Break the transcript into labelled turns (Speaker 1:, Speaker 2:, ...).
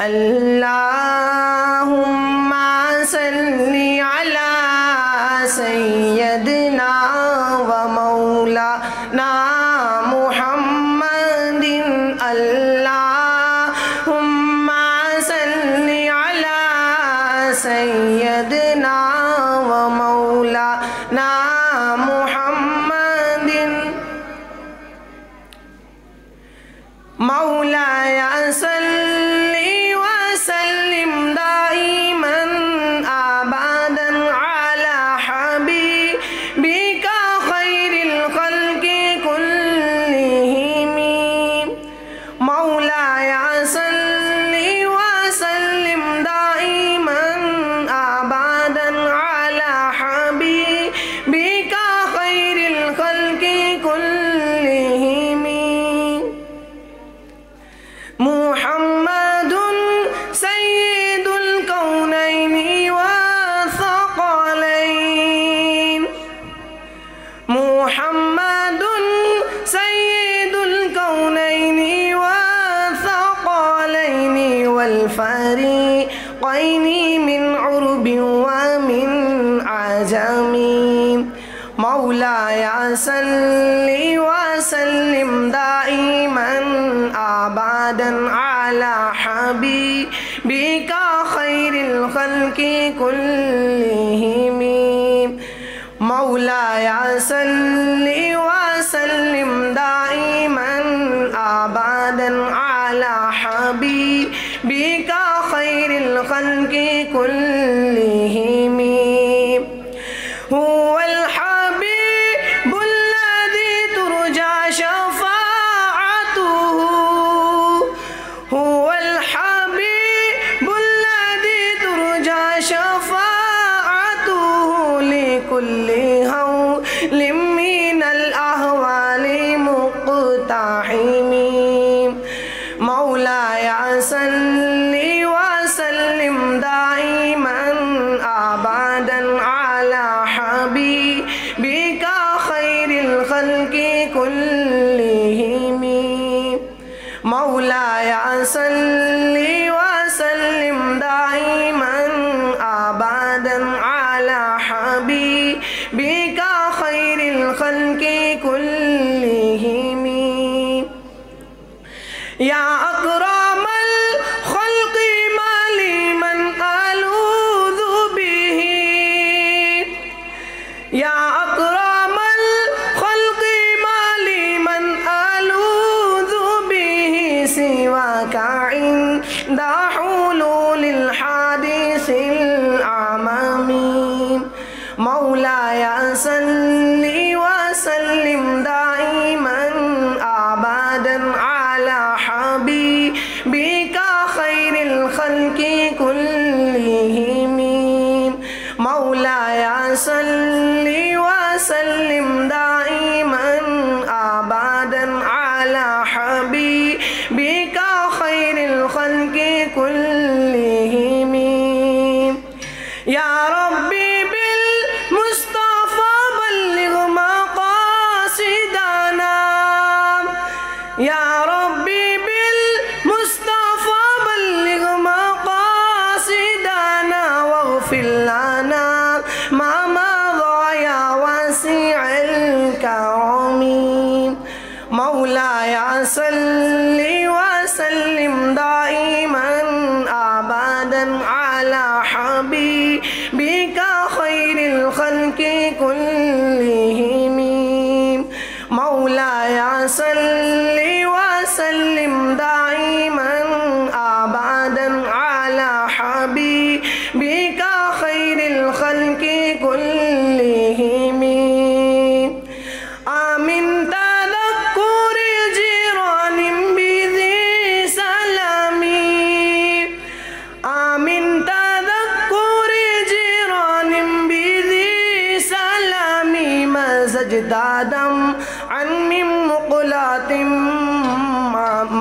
Speaker 1: اللهم صل على سيدنا ومولانا محمد. اللهم صل على سيدنا ومولانا محمد. مولاي صل محمد سيد الكونين والثقلين والفريقين من عرب ومن عجم. مولاي صل وسلم دائما أبدا على حبيبك خير الخلق كلهم. مولاي صل على حبيبك خير الخلق كلهم. هو الحبيب الذي ترجى شفاعته. هو الحبيب الذي ترجى شفاعته لكل هول من الأهوال مقتحم. حبيبك خير الخلق كلهم. مولاي صل وسلم دائما ابدا على حبيبك خير الخلق كلهم. يا يا أكرم الخلق ما لي من ألوذ به سواك عند حلول الحادث على حبيبك مولاي صل وسلم دائما ابدا على حبيبك.